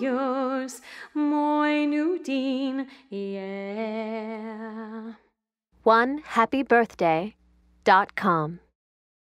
yours, Moinuddin, yeah. One happy birthday dot com.